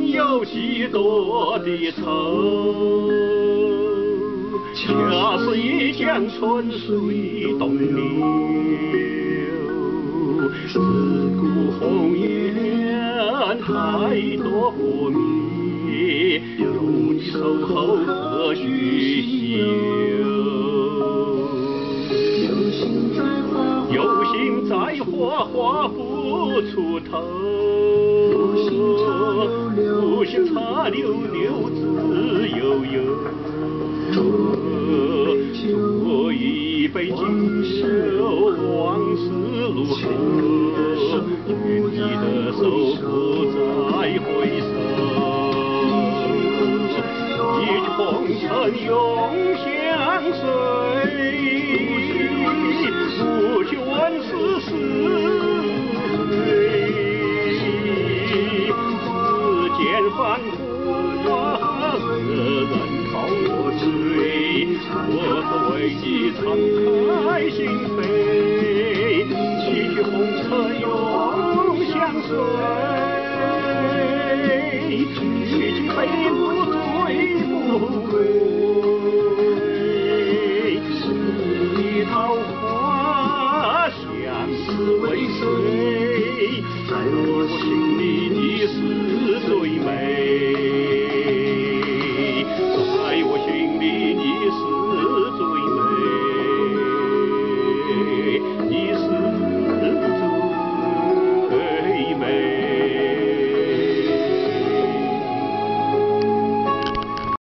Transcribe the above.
有几多的愁，恰似一江春水东流。自古红颜太多不灭，有你守候何须休？有心栽花花不出头，心插柳柳自悠悠。斟一杯敬酒，往事如何？愿你的手不再回首，一曲红尘永相随，不求万世是非。世间繁我愿和人同我醉，我为你敞开心扉，七情红尘永相随，七情飞舞醉不归，十里桃花相思为谁，在我心里你是最美。